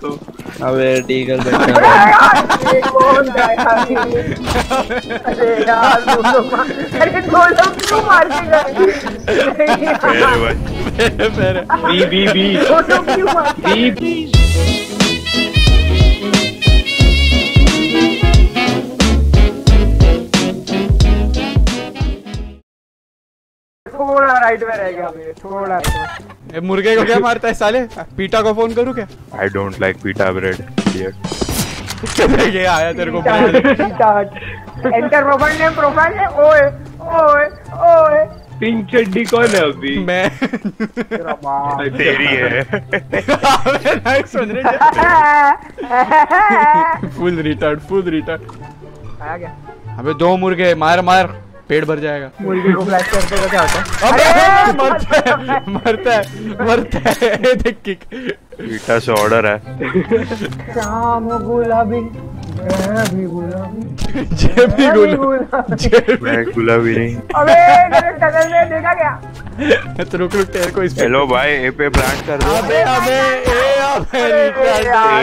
तो अबे डीगल बैठा यार ये कौन अरे यार दो लोग अरे दो लोग क्यों मार के गए मेरे भाई मेरे बी बी बी दो लोग क्यों मार बी बी थोड़ा राइट में रह गया थोड़ा। मुर्गे को क्या मारता है साले? पीटा को फ़ोन करूँ क्या? I don't like pita bread ये आया तेरे को enter profile name profile name ओए ओए ओए। पिंक चड्डी कौन है अभी? मैं तेरी है। सुन रहे फुल रिटार्ड फुल रिटार्ड आया क्या अबे दो मुर्गे मार मार। पेट भर जाएगा। मुर्गी को फ्लैश करते क्या होता है। अबे मरता है मरता है मरता है। देख किक पीटा से ऑर्डर है। शाम गुलाबी। मैं भी गुलाबी। जे भी गुलाबी। जे मैं गुलाबी नहीं। अबे तेरे टनल में देखा क्या तो रुक रुक तेरे को इस पे हेलो भाई ए पे प्लांट कर दो। अबे अबे ए अबे।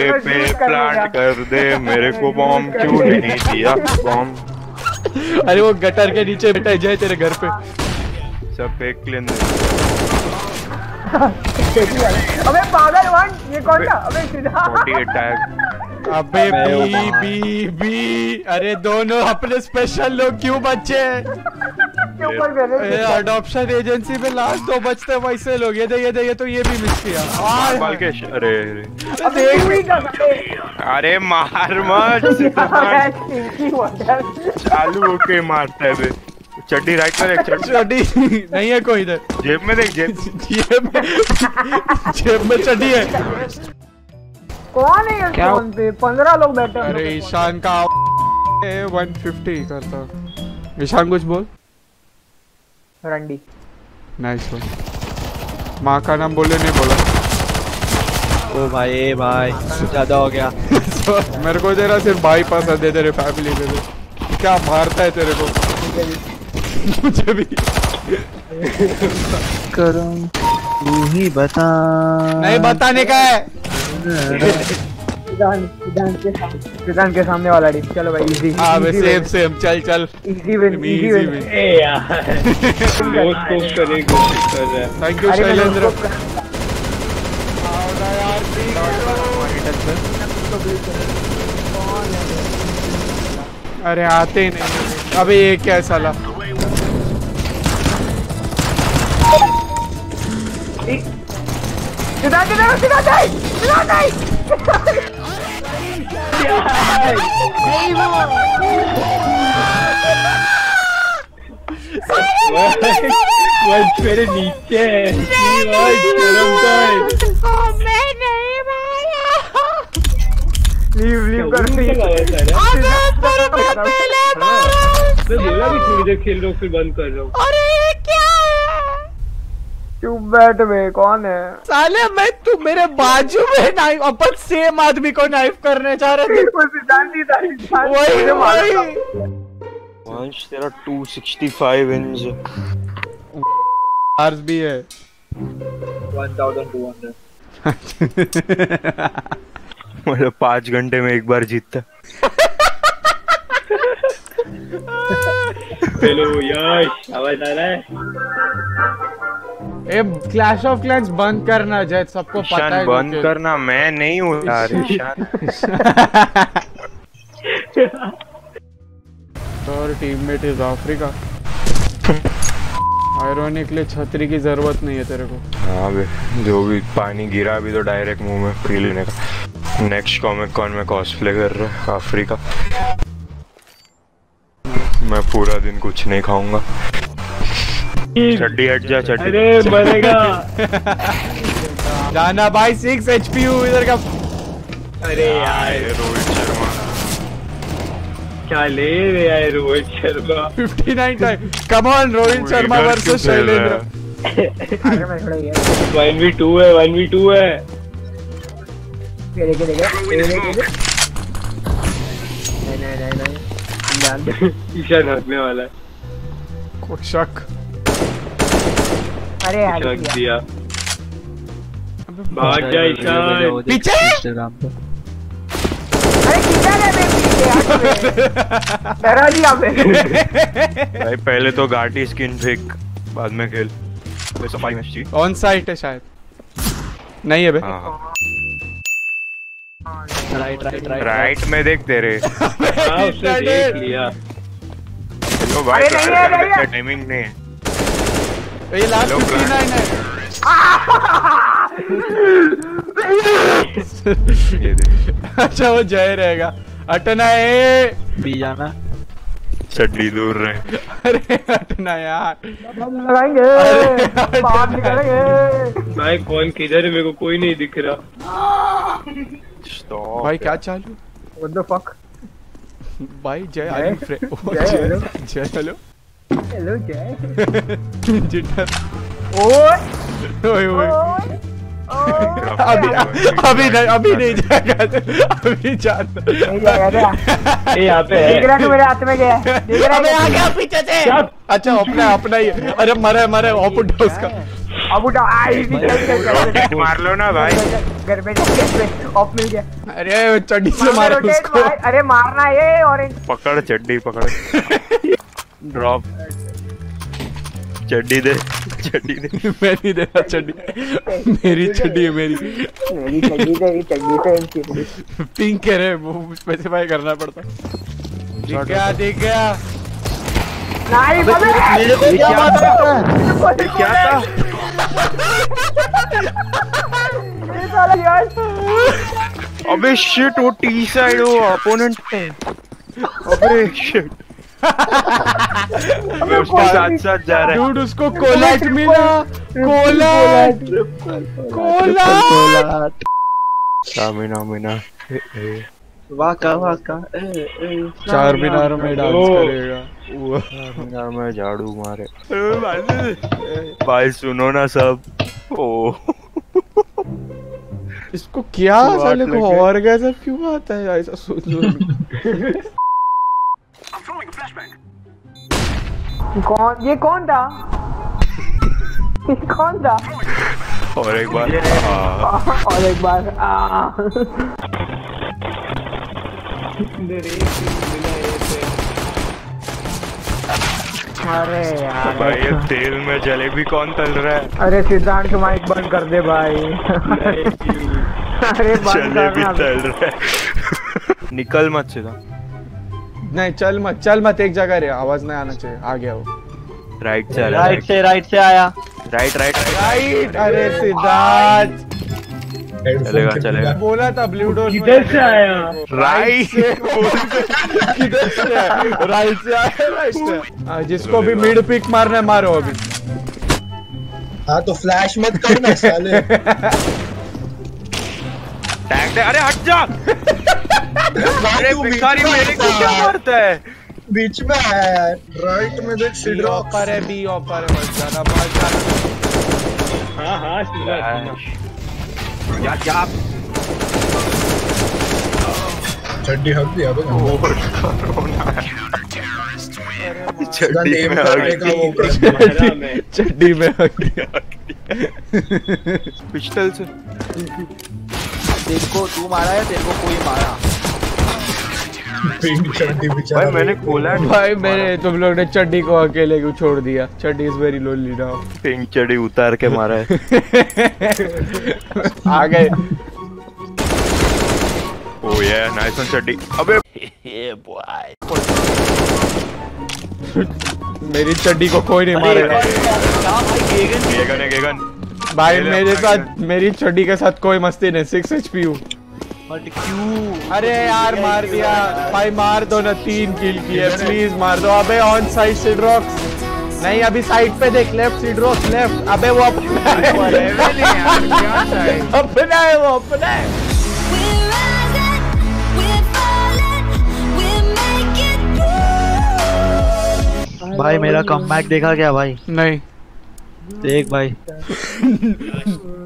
ए पे प्लांट कर दे मेरे को बॉम्ब क्यों नहीं दिया? बॉम्ब अरे वो गटर के नीचे बैठा जाए जय तेरे घर पे। सब फेक ले अबे पागल वन ये कौन था? अबे सीधा। 48 टैग अबे बी बी बी। अरे दोनों अपने स्पेशल लोग क्यों बैले अडॉप्शन एजेंसी में लास्ट दो बचते वैसे लोग। ये दे ये दे ये तो ये भी मिस किया। अरे अरे। अबे भी अरे मार मत। चालू होके मारता है बे। चड्डी राइट में देख चड्डी। नहीं है कोई इधर। जेब में देख जेब। जेब में जेब में चड्डी है। कौन है ये क्या? फ़ोन पे? पंद्रह लोग बैठे हैं। अरे ईशान का वन फिफ्टी करता ईशान कुछ बोल। रंडी। नाइस वन माँ का नाम बोले नहीं बोला। ओ भाई ए भाई ज़्यादा हो गया। मेरे को तेरा सिर्फ़ भाई पसंद है तेरे फैमिली में से। क्या मारता है तेरे को? मुझे भी। करूँ तू ही बता। नहीं बताने का है। सिद्धांत सिद्धांत के सामने। सिद्धांत के सामने वाला डी चलो भाई इजी हाँ बे सेम सेम चल चल। इजी विन इजी विन ए यार। वो स्कोप करने की कोशिश कर रहा है। Thank you Shailendra. उसको अरे आते ही नहीं। अबे ये क्या है साला? सिद्धांत सिद्धांत सिद्धांत नहीं! सिद्धांत नहीं! वंश मेरे नीचे है वंश शर्म कर लीव लीव कर मैं बोला भी थोड़ी देर खेल रहा हूँ फिर बंद कर रहा हूँ चुप बैठ बे? कौन है? साले मैं तू मेरे बाजू में नाइफ अपन सेम आदमी को नाइफ करने जा रहे थे। वो सिद्धांत था वही मुझे मारा था। वही। वंश तेरा 265 इंच आर्स भी है। 1200 मतलब पाँच घंटे में एक बार जीतता हेलो यश आवाज़ आ रहा है? ए क्लैश ऑफ़ क्लैंस बंद करना जय सबको पता है बंद करना मैं नहीं हूँ यार ईशान। और टीममेट इज़ अफ्रीका आयरोनिकली छतरी की ज़रूरत नहीं है तेरे को। हाँ बे जो भी पानी गिरा अभी तो डायरेक्ट मुँह में पी लेने का नेक्स्ट कॉमिक कॉन में कॉस्प्ले कर रहा है? अफ्रीका मैं पूरा दिन कुछ नहीं खाऊँगा। चड्डी हट जा चड्डी। अरे मरेगा। जाना भाई सिक्स एच पी इधर का अरे यार। रोहित शर्मा। क्या ले रहे यार Rohit Sharma. 59 time come on Rohit Sharma versus Shailendra. है? आगे मैं खड़ा ही। है वन वी टू है वन वी टू है। देखे देखे ये देखे देखे। नहीं नहीं नहीं नहीं। ईशान हकने वाला है। कोई शक। अरे यार रख दिया। भाग जा ईशान पीछे? इंस्टाग्राम पे। अरे किधर है पीछे यार डरा दिया मैं भाई पहले तो घाटी स्किन फेंक बाद में खेल। फिर सफ़ाई में चाहिए ऑन साइट है शायद। नहीं है बे। राइट राइट राइट राइट में देख तेरे। हाँ उसने देख लिया। तो भाई अरे नहीं है, नहीं है। टाइमिंग नहीं है। ये लास्ट Hello, 59 है। ये देख। अच्छा वो जय रहेगा। हटना है बी जाना चड्डी दूर रहे। अरे हटना यार। लगाएँगे। बाहर निकलेंगे। भाई कौन किधर है? मेरे को कोई नहीं दिख रहा। स्टॉप भाई क्या चालू? व्हाट द फक भाई जय जय। आई फ्रेंड जय, हेलो। ओए ओए ओए ओए अभी अभी नहीं अभी नहीं जाएगा अभी जाता नहीं जाएगा ये यहाँ पे दिख है रहा है मेरे हाथ में क्या है रहा अबे आ गया पीछे से अच्छा अपना अपना ही अरे मरे मरे ऑपुट है उसका अब उठा आई भी चल चल चल मार लो ना भाई घर पे जाके ऑफ़ मिल गया अरे चड्डी से मारो उसको अरे मारना ये ऑरेंज पकड़ चड्डी पकड़ ड्रॉप चड्डी दे चड्डी दे। मैं नहीं दे रहा चड्डी। मेरी चड्डी है मेरी। मेरी चड्डी से मेरी चड्डी से पिंक कह रहे वो स्पेसिफाई करना पड़ता। दिख गया दिख गया। नहीं अबे मेरे को क्या बात है क्या था? ये साला यार। अबे शिट वो टी साइड वो अपोनेंट है अबे शिट अबे उसके साथ साथ जा रहा है। डूड उसको कोलाट मिला कोलाट कोलाट सामिना मिना वाका वाका। ए ए चार मीनार में डांस। करेगा। सामिना में झाड़ू मारे। भाई। सुनो ना सब। ओ। इसको क्या साले को लगे। ऑर्गेजम क्यों आता है ऐसा सोच लो। कौन? ये कौन था? ये कौन था? और एक बार हाँ, और एक बार अरे यार भाई ये तेल में जलेबी कौन तल रहा है? अरे सिद्धांत माइक बंद कर दे भाई। अरे बंद जलेबी करना तल रहा है। निकल मत सीधा नहीं चल मत चल मत एक जगह रे आवाज़ नहीं आना चाहिए आ गया वो राइट से राइट से राइट से आया। राइट राइट राइट अरे सिद्धार्थ। चलेगा चलेगा। बोला था ब्लू डोर किधर से आया? राइट किधर से राइट से आया राइट जिसको भी मिड पिक मारना मारो अभी। हाँ तो फ्लैश मत करना साले। टैग दे अरे हट जा। अरे भिखारी मेरे को क्या मारता है? बीच में यार राइट में देख है बी ऑफ़र है बस जाना बस जाना। हाँ हाँ सीधा या या चड्डी हक दिया बे कोरोना चड्डी में आ करने का वो गई मारा मैं चड्डी में आ गया पिस्टल से। तेरे को तू मारा है तेरे को कोई मारा? भाई मैंने खोला भाई मैंने तुम लोग ने चड्डी को अकेले क्यों छोड़ दिया? चड्डी is very lonely now pink चड्डी उतार के मारा है। आ गए। ओ ये नाइस वन चड्डी। अबे। बॉय मेरी चड्डी को कोई नहीं मारेगा गेगन है गेगन भाई मेरे साथ मेरी चड्डी के साथ कोई मस्ती नहीं सिक्स एच पी बट क्यों अरे यार मार दिया। भाई मार दो ना तीन किल किए प्लीज़ मार दो। अबे ऑन साइड सीड रॉक्स नहीं अभी साइड पे देख लेफ़्ट सीड रॉक्स लेफ़्ट अबे वो अपना है। अपना है वो अपना है. भाई मेरा कमबैक देखा क्या भाई नहीं। देख भाई